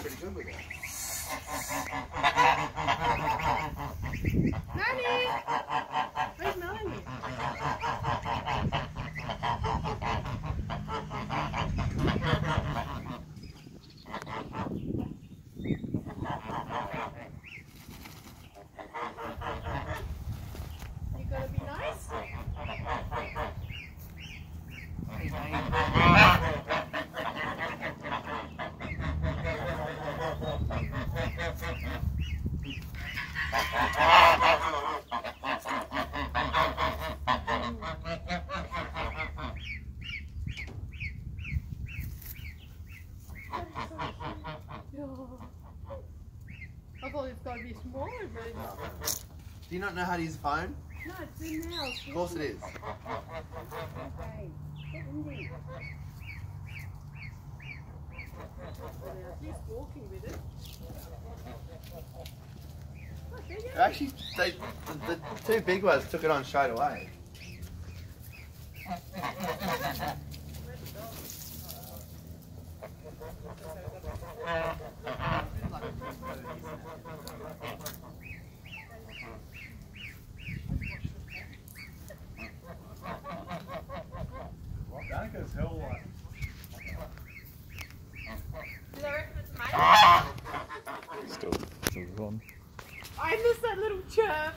pretty good with it. I thought it's gotta be smaller, but Do you not know how to use a phone? no, it's in now. Of course it is. Okay. Get Indy. Well, at walking with it. Actually, they, the, the two big ones took it on straight away. Danica's hell life. I miss that little chirp.